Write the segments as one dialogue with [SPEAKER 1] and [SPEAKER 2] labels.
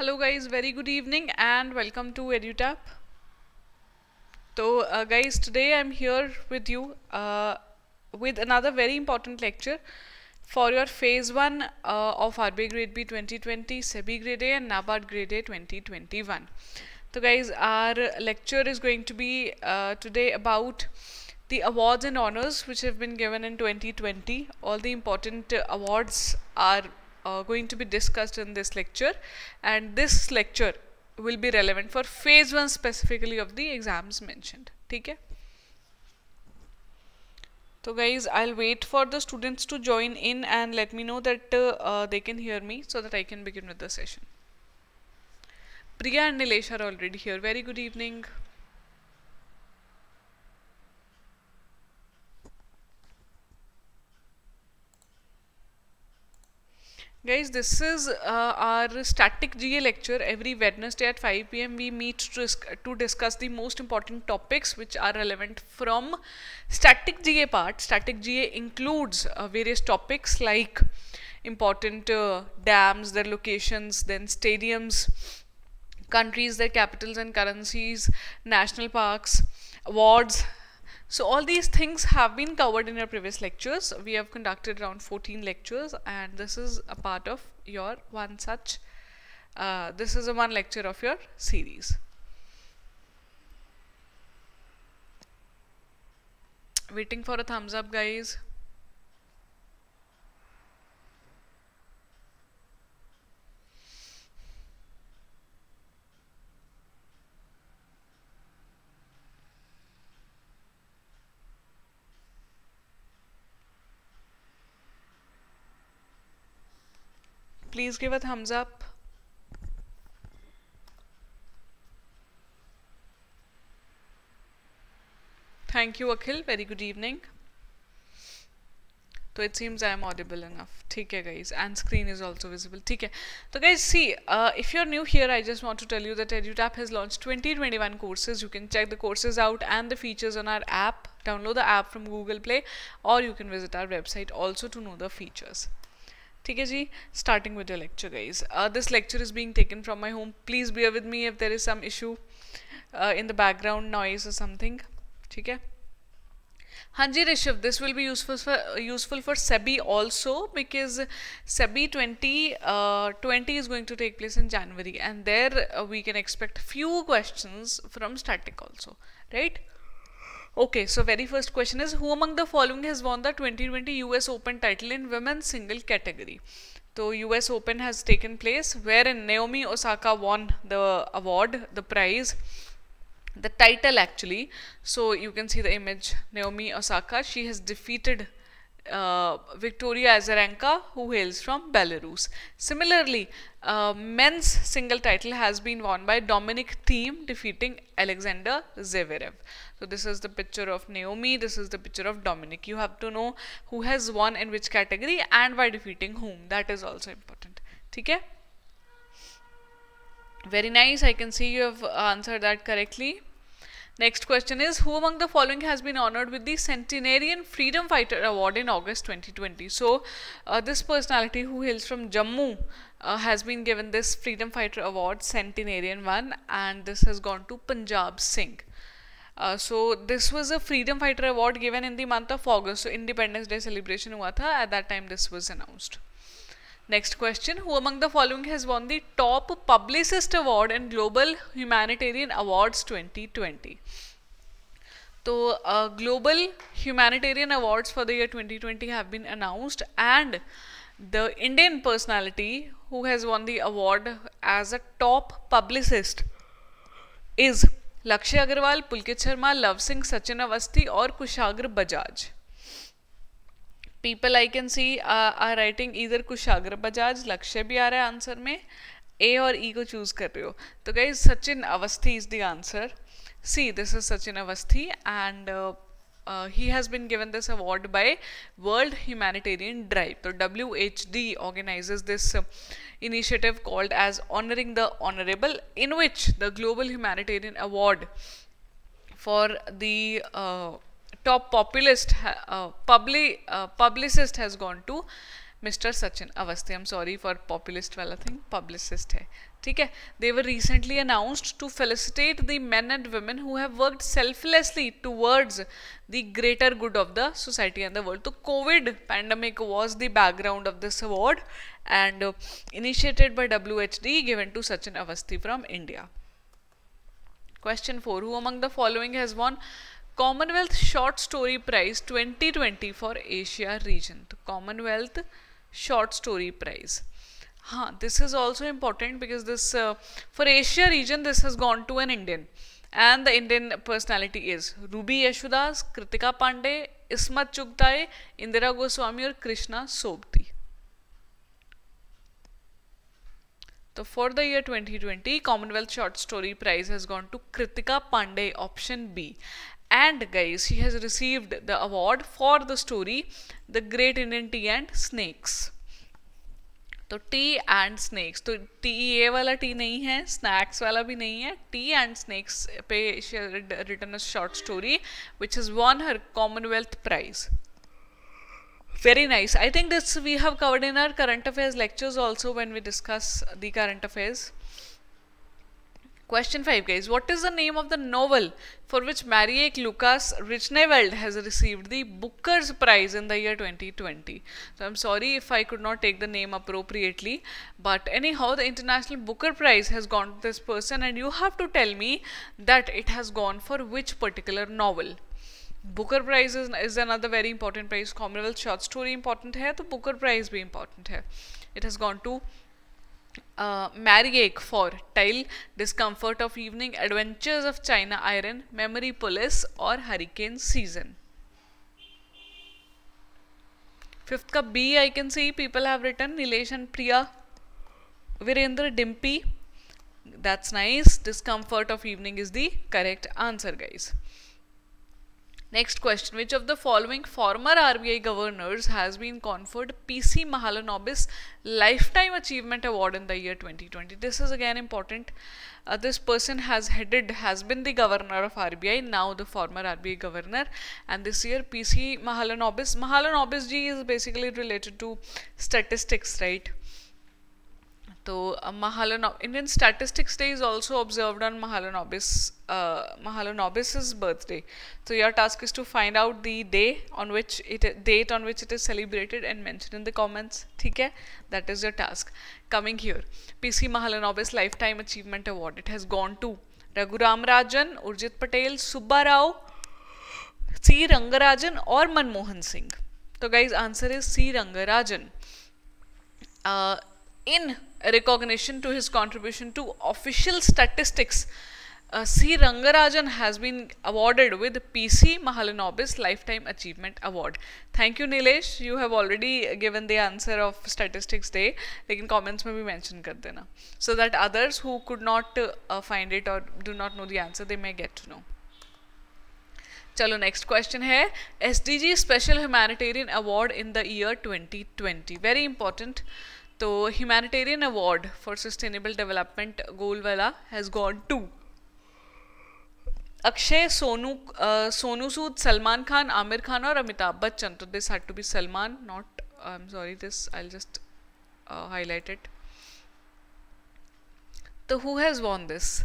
[SPEAKER 1] Hello guys, very good evening and welcome to EduTap. So uh, guys, today I'm here with you uh, with another very important lecture for your phase 1 uh, of RBI Grade B 2020, SEBI Grade A and NABARD Grade A 2021. So guys, our lecture is going to be uh, today about the awards and honors which have been given in 2020. All the important uh, awards are uh, going to be discussed in this lecture and this lecture will be relevant for phase 1 specifically of the exams mentioned. Okay? So guys, I'll wait for the students to join in and let me know that uh, they can hear me so that I can begin with the session. Priya and Nilesh are already here. Very good evening. Guys, this is uh, our static GA lecture. Every Wednesday at 5 pm we meet to, to discuss the most important topics which are relevant from static GA part. Static GA includes uh, various topics like important uh, dams, their locations, then stadiums, countries, their capitals and currencies, national parks, awards, so all these things have been covered in our previous lectures. We have conducted around 14 lectures and this is a part of your one such, uh, this is a one lecture of your series. Waiting for a thumbs up guys. Please give a thumbs up. Thank you, Akhil. Very good evening. So it seems I am audible enough. Okay, guys. And screen is also visible. Okay. So guys, see, uh, if you're new here, I just want to tell you that EduTap has launched 2021 courses. You can check the courses out and the features on our app. Download the app from Google Play or you can visit our website also to know the features. ठीक है जी? Starting with your lecture guys this lecture is being taken from my home please bear with me if there is some issue in the background noise और something ठीक है? हाँ जी Rishabh this will be useful useful for SEBI also because SEBI twenty twenty is going to take place in January and there we can expect few question from static also right Okay, so very first question is who among the following has won the 2020 US Open title in women's single category? So US Open has taken place wherein Naomi Osaka won the award, the prize, the title actually. So you can see the image Naomi Osaka. She has defeated uh, Victoria Azarenka who hails from Belarus. Similarly, uh, men's single title has been won by Dominic Thiem defeating Alexander Zverev. So this is the picture of Naomi, this is the picture of Dominic. You have to know who has won in which category and by defeating whom. That is also important. Okay? Very nice. I can see you have answered that correctly. Next question is Who among the following has been honored with the Centenarian Freedom Fighter Award in August 2020? So, uh, this personality who hails from Jammu uh, has been given this Freedom Fighter Award, Centenarian one, and this has gone to Punjab Singh. Uh, so this was a freedom fighter award given in the month of August. So Independence Day celebration hua tha. At that time this was announced. Next question who among the following has won the top publicist award and global humanitarian awards 2020 तो global humanitarian awards for the year 2020 twenty have been announced and the Indian personality who has won the award as a top publicist is Lakshya Agarwal Pulkit Sharma Luv Singh Sachin Awasthi और Kushagra Bajaj people I can see are writing इधर कुशाग्र बजाज लक्ष्य भी आ रहा है answer में ए और ई e को चूज़ कर रहे हो। तो गई Sachin Awasthi is the answer C this is Sachin Awasthi and he has been given this award by world humanitarian drive तो W H D organise this initiative called as honouring the honourable in which the global humanitarian award for the top populist uh, publi uh, publicist has gone to Mr. Sachin Avasthi. I'm sorry for populist wala thing. Publicist hai. ठीक है they were recently announced to felicitate the men and women who have worked selflessly towards the greater good of the society and the world तो covid pandemic was the background of this award and uh, initiated by WHD given to Sachin Avasthi from India question 4 who among the following has won Commonwealth Short Story Prize 2020 for Asia region Commonwealth Short Story Prize Huh, this is also important because this uh, for Asia region this has gone to an Indian and the Indian personality is Ruby Yashodas, Kritika Pandey, Ismat Chugtai, Indira Goswami or Krishna Sobti. So for the year 2020, Commonwealth Short Story Prize has gone to Kritika Pandey, option B And guys, she has received the award for the story The Great Indian Tea and Snakes. तो T and snacks तो T ये वाला T नहीं है snacks वाला भी नहीं है टी एंड स्नैक्स पे return a short story which is one her Commonwealth prize very nice i think this we have covered in our current affairs lectures also when we discuss the current affairs Question 5 guys, what is the name of the novel for which Marieke Lucas Richneveld has received the Booker's Prize in the year 2020? So I'm sorry if I could not take the name appropriately, but anyhow the International Booker Prize has gone to this person and you have to tell me that it has gone for which particular novel. Booker Prize is, is another very important prize. Commonwealth Short Story important है तो Booker Prize भी important है. It has gone to uh, Marieke for Tile, Discomfort of Evening, Adventures of China Iron, Memory Police or Hurricane Season. Fifth ka B I can see people have written Nilesh and Priya. Virendra Dimpy. That's nice. Discomfort of evening is the correct answer guys. Next question. Which of the following former RBI governors has been conferred PC Mahalanobis Lifetime Achievement Award in the year 2020? This is again important. Uh, this person has headed, has been the governor of RBI, now the former RBI governor. And this year PC Mahalanobis, Mahalanobis ji is basically related to statistics, right? So uh, Mahalanobis, Indian Statistics Day is also observed on Mahalanobis, uh, Mahalanobis's birthday. So your task is to find out the day on which it date on which it is celebrated and mention in the comments. Okay, that is your task. Coming here, PC Mahalanobis Lifetime Achievement Award. It has gone to Raghuram Rajan, Urjit Patel, Subba Rao, C. Rangarajan or Manmohan Singh. So guys, answer is C. Rangarajan. Uh, in recognition to his contribution to official statistics, uh, C. Rangarajan has been awarded with PC Mahalanobis Lifetime Achievement Award. Thank you Nilesh. You have already given the answer of Statistics Day. लेकिन comments में भी mention कर देना. So that others who could not uh, find it or do not know the answer, they may get to know. चलो next question है S D G special humanitarian award in the year 2020 very important तो humanitarian award for sustainable development goal वाला has gone to Akshay, Sonu Sonu Sood, Salman Khan, Aamir Khan और अमिताभ बच्चन। तो this had to be Salman not I am sorry this I just highlight it तो who has won this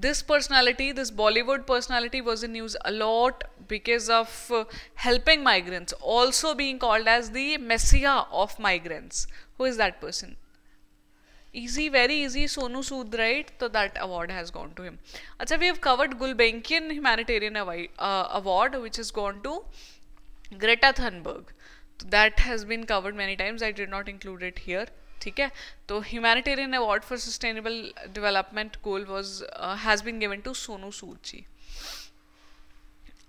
[SPEAKER 1] this personality, this Bollywood personality was in news a lot because of uh, helping migrants, also being called as the messiah of migrants. Who is that person? Easy, very easy, Sonu Sood, right? So that award has gone to him. Achha, we have covered Gulbenkian Humanitarian uh, Award, which has gone to Greta Thunberg. that has been covered many times. I did not include it here. ठीक है? तो humanitarian award for sustainable development goal was has been given to Sonu Sood ji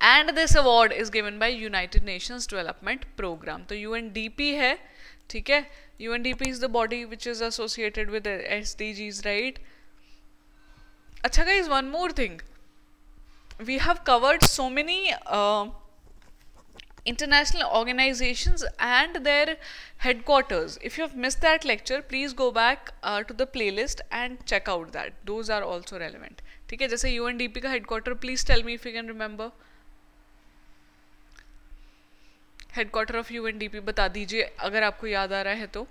[SPEAKER 1] and this award is given by United Nations Development Programme तो UNDP है ठीक है? U N D P is the body which is associated with SDGs right अच्छा guys one more thing we have covered so uh, international organizations and their headquarters. If you have missed that lecture, please go back uh, to the playlist and check out that. Those are also relevant. ठीक है जैसे UNDP का headquarter, please tell me if you can remember. N D P बता दीजिए अगर आपको याद आ रहा है तो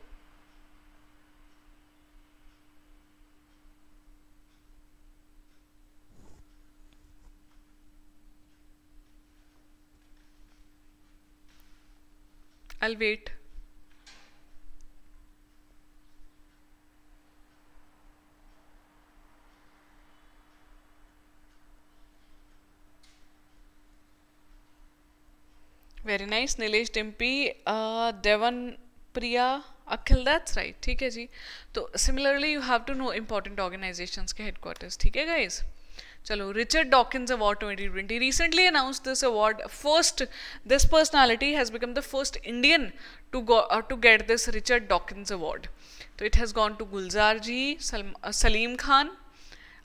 [SPEAKER 1] I'll wait. Very nice Nilesh Dimpy Devan Priya Akhil that's right ठीक है जी तो similarly you have to know important organisations के हेडक्वार्टर्स ठीक है गाइज़ चलो Richard Dawkins award 2020 recently announce this award first this personality has become the first Indian to go to get this Richard Dawkins award तो it has gone to Gulzar ji Salim Khan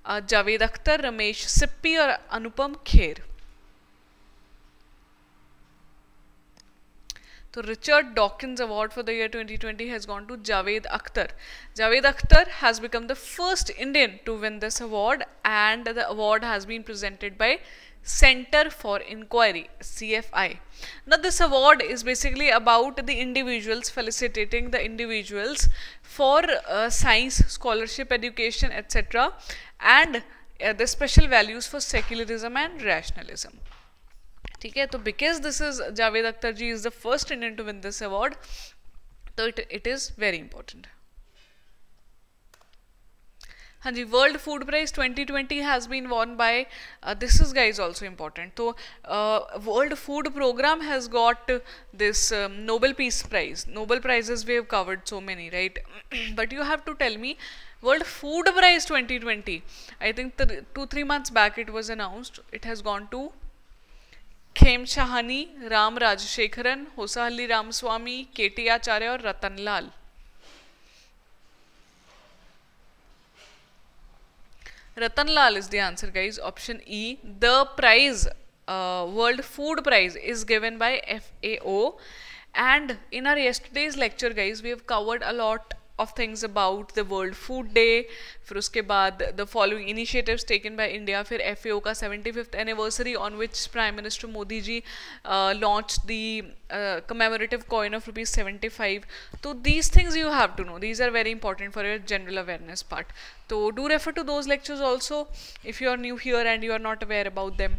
[SPEAKER 1] Javed Akhtar Ramesh Sippy और Anupam Kher So Richard Dawkins Award for the year 2020 has gone to Javed Akhtar. Javed Akhtar has become the first Indian to win this award and the award has been presented by Center for Inquiry CFI. Now this award is basically about the individuals felicitating the individuals for uh, science, scholarship, education etc. and uh, the special values for secularism and rationalism. ठीक है तो because this is Javed Akhtar ji is the first Indian to win this award तो it it is very important हाँ जी world food prize 2020 has been won by this is guys also important तो world food programme has got this Nobel peace prize Nobel prizes we have covered so many right but you have to tell me World Food Prize 2020. I think th, two, three months back it was announced. It has gone to Khem Khemshahani Ram Rajashekharan Hosahalli Ramaswamy K T Acharya और Ratan Lal Ratan Lal is the answer guys option E the prize world food prize is given by F and in our yesterday's lecture guys we have covered a lot of things about the world food day फिर उसके बाद the following initiative taken by India फिर F A का seventy fifth anniversary on which prime minister Modi ji launch the commemorative coin of rupees seventy five तो these things you have to know these are very important for your general awareness part तो do refer to those lectures also if you are new here and you are not aware about them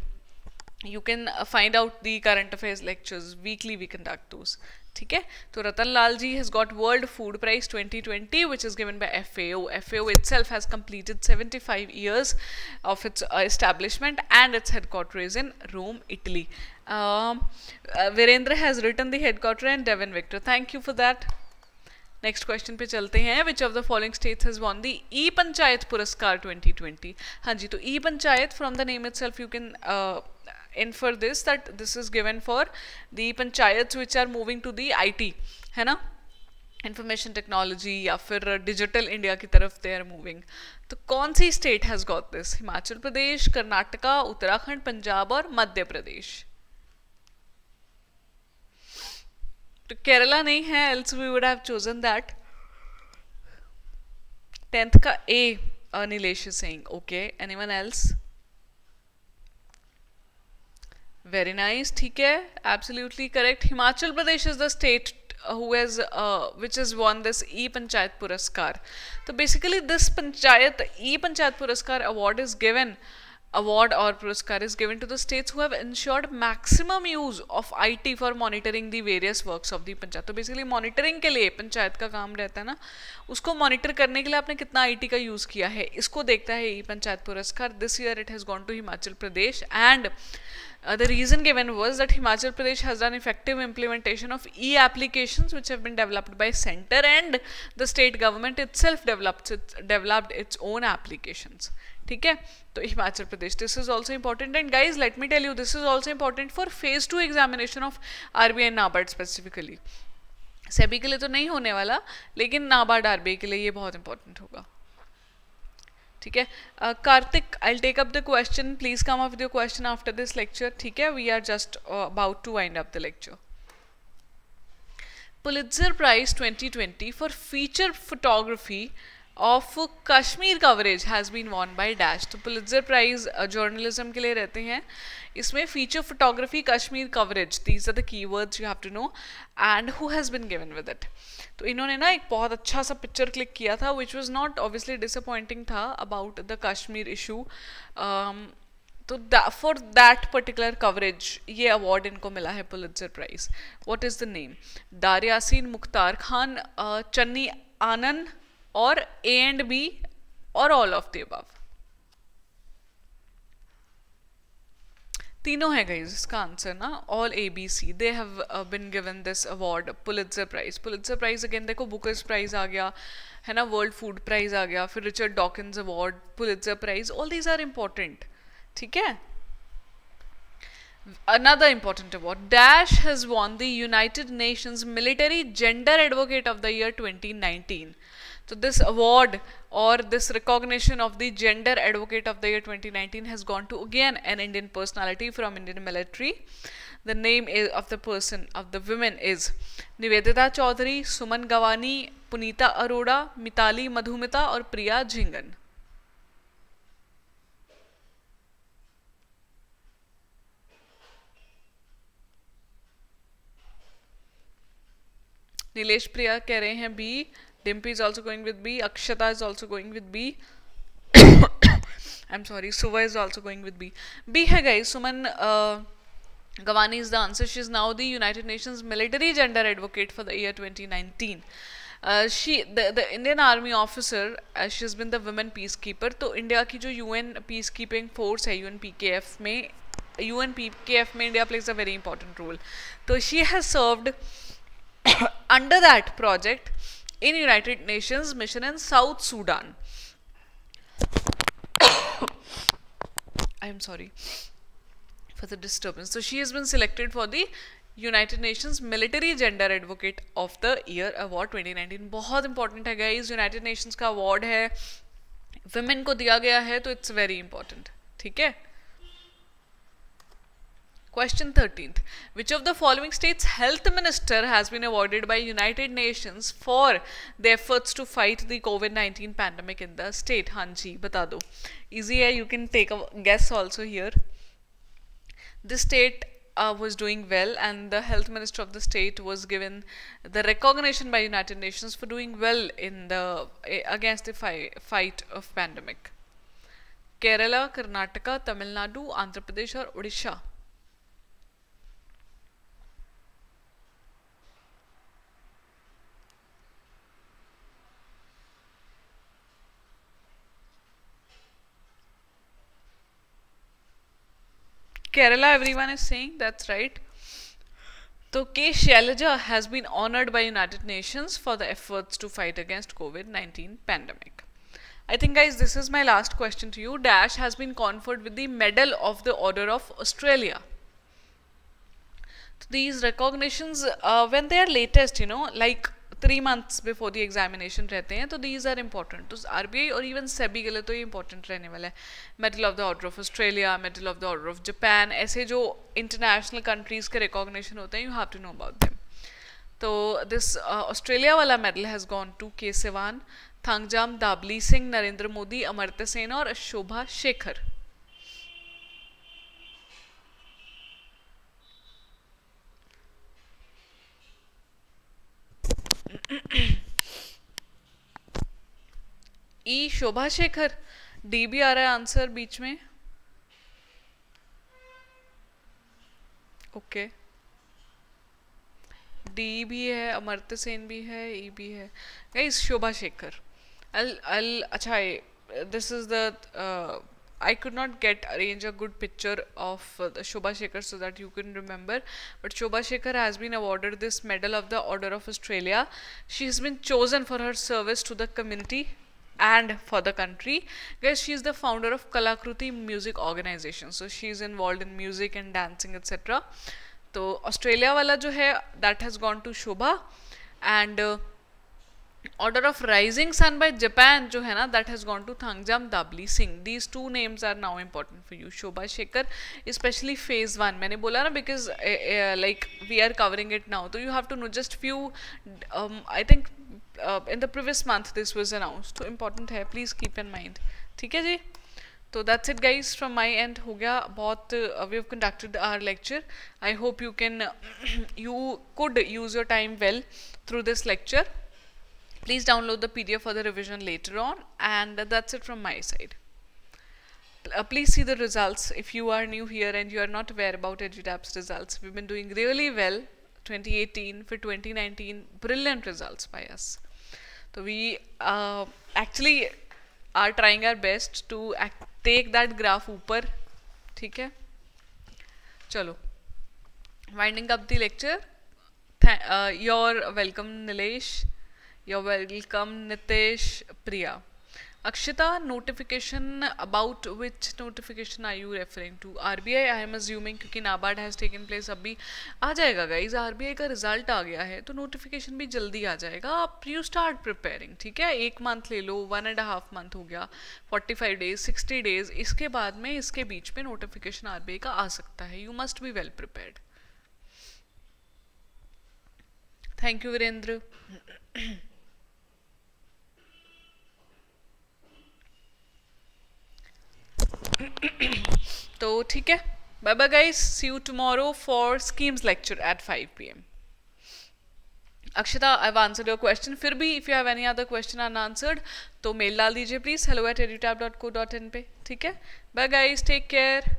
[SPEAKER 1] you can find out the current affairs lectures weekly we conduct those ठीक है तो रतन Lal ji has got world food prize 2020 which is given by FAO. FAO itself has completed 75 years of its uh, establishment and its headquarters is in Rome, Italy. Um, uh, Virendra has written the headquarter and Devin Victor. Thank you for that. Next question पे चलते हैं which of the following states has won the ई पंचायत पुरस्कार 2020 हाँ जी तो ई panchayat from the name itself you can infer this, that this is given for the panchayats which are moving to the IT है ना? Information technology या फिर digital India की तरफ़ they are moving तो कौन सी state has got this Himachal Pradesh, Karnataka, Uttarakhand, Punjab और मध्य प्रदेश। तो केरला नहीं है else we would have chosen that tenth का A Nilesh Singh okay anyone else very nice ठीक है? Absolutely correct Himachal Pradesh is the state who has which is won this E panchayat Puraskar तो basically this panchayat E panchayat Puraskar award is given award or Puraskar is given to the states who have ensured maximum use of IT for monitoring the various works of the panchayat तो basically monitoring के लिए पंचायत का काम रहता है ना उसको monitor करने के लिए आपने कितना आईटी का यूज़ किया है इसको देखता है E panchayat Puraskar this year it has gone to Himachal Pradesh and Uh, the reason given was that Himachal Pradesh has done effective implementation of e-applications which have been developed by center and the state government itself developed its, developed its own applications. ठीक है? तो Himachal Pradesh this is also important and guys let me tell you this is also important for phase two examination of RBI NABARD specifically SEBI के लिए तो नहीं होने वाला, लेकिन नाबार्ड आरबीआई के लिए ये बहुत इंपॉर्टेंट होगा। ठीक है? Kartik I take up the question please come up your question after this lecture ठीक है? We are just about to wind up the lecture Pulitzer Prize 2020 for feature photography of Kashmir coverage has been won by dash तो Pulitzer prize journalism के लिए रहते हैं। इसमें feature photography Kashmir coverage these are the key words you have to know and who has been given with it तो इन्होंने ना एक बहुत अच्छा सा पिक्चर क्लिक किया था which was not obviously disappointing था अबाउट द कश्मीर इशू तो फॉर दैट पर्टिकुलर कवरेज ये अवार्ड इनको मिला है Pulitzer Prize what is the name Dar Yasin Mukhtar Khan Channi Anand और ए एंड बी और ऑल ऑफ़ द अबव तीनों है गाइज़ इसका आंसर ना all A B C they have been given this award Pulitzer Prize Pulitzer Prize again देखो बुकर्स प्राइज आ गया, है ना वर्ल्ड फ़ूड प्राइज आ गया, फिर Richard Dawkins award Pulitzer prize all these are important ठीक है? Another important award, dash has won the united nations military gender advocate of the year 2019 so this award or this recognition of the gender advocate of the year 2019 has gone to again an indian personality from indian military the name of the person of the women is nivedita chaudhary suman gawani punita arora mitali madhumita or priya jhingan Nilesh Priya कह रहे हैं B. Dimpy is also going with B. Akshata is also going with B. I'm sorry. Suva is also going with B. B है guys. Suman uh, Gawani is the answer. She is now the United Nations Military Gender Advocate for the year 2019. Uh, she the, the Indian Army officer uh, she has been the women peacekeeper तो India की जो UN peacekeeping force है UNPKF में UNPKF में India plays a very important role तो she has served under that project in United Nations mission in South Sudan. I am sorry for the disturbance. So she has been selected for the United Nations Military Gender Advocate of the Year Award 2019. बहुत important है guys. United Nations का award है women को दिया गया है तो it's very important. ठीक है Question 13th. Which of the following states health minister has been awarded by United Nations for the efforts to fight the COVID-19 pandemic in the state? Hanji, bata do. Easy hai, you can take a guess also here. The state uh, was doing well and the health minister of the state was given the recognition by United Nations for doing well in the against the fi fight of pandemic. Kerala, Karnataka, Tamil Nadu, Andhra Pradesh or Odisha. Kerala, everyone is saying that's right. So K. Shailaja has been honored by United Nations for the efforts to fight against COVID-19 pandemic. I think guys this is my last question to you. Dash has been conferred with the Medal of the Order of Australia. So these recognitions uh, when they are latest you know like three months before the examination रहते हैं तो these are important तो are और even SEBI के लिए तो ये important रहने वाला है. Medal of the order of Australia medal of the order of Japan ऐसे जो इंटरनेशनल कंट्रीज़ के रिकॉग्निशन होते हैं you have to know about them तो दिस ऑस्ट्रेलिया वाला medal has gone to K Sevan Thangjam दाबली Singh Narendra Modi Amartya Sen और शोभा शेखर ई शोभा शेखर डी भी आ रहा है आंसर बीच में. ओके डी भी है अमर्त्य सेन भी है ई भी है. गाइस शोभा शेखर अल अल अच्छा this is the I could not get arrange a good picture of uh, the Shobha Shekhar so that you can remember. But Shobha Shekhar has been awarded this Medal of the Order of Australia. She has been chosen for her service to the community and for the country. Guys, she is the founder of Kalakruti Music Organization. So she is involved in music and dancing etc. तो Australia वाला जो है that has gone to Shobha and order of rising sun by Japan जो है ना that has gone to Thangjam Dhabali Singh these two names are now important for you Shobha Shekhar specially phase one मैंने बोला ना because like we are covering it now तो you have to know just few I think in the previous month this was announce तो important है please keep in mind ठीक है जी? तो that's it guys from my end हो गया बहुत we have conducted our lecture I hope you can you could use your time well through this lecture please download the pdf for the revision later on and that's it from my side uh, please see the results if you are new here and you are not aware about EduTap's results. We've been doing really well 2018 for 2019 brilliant results by us. So we uh, actually are trying our best to take that graph ऊपर ठीक है चलो winding up the lecture uh, you're welcome Nilesh You're welcome Nitesh Priya. Akshita, notification about which notification are you referring to? RBI I am assuming क्योंकि NABARD has taken place अभी आ जाएगा guys. RBI का result आ गया है तो notification भी जल्दी आ जाएगा. आप यू स्टार्ट प्रिपेयरिंग ठीक है? एक मंथ ले लो वन एंड हाफ़ मंथ हो गया forty five days sixty days इसके बाद में इसके बीच में नोटिफिकेशन आर का आ सकता है. You must be well prepared thank you Virendra तो ठीक है। Bye bye guys see you tomorrow for schemes lecture at 5 PM Akshata I answered your question फिर भी if you have any other question unanswered तो mail डाल दीजिए please hello at edutap dot co dot in पे ठीक है? Bye guys take care